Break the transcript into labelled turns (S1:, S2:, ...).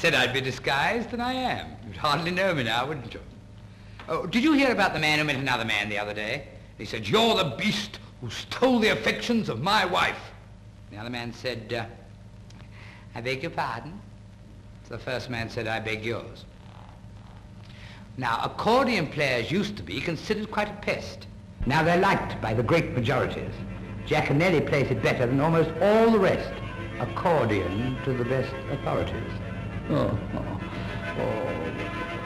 S1: said I'd be disguised, and I am. You'd hardly know me now, wouldn't you? Oh, did you hear about the man who met another man the other day? He said, you're the beast who stole the affections of my wife. The other man said, uh, I beg your pardon? So the first man said, I beg yours. Now, accordion players used to be considered quite a pest. Now they're liked by the great majorities. Jaconelli plays it better than almost all the rest. Accordion to the best authorities. Oh, oh, oh.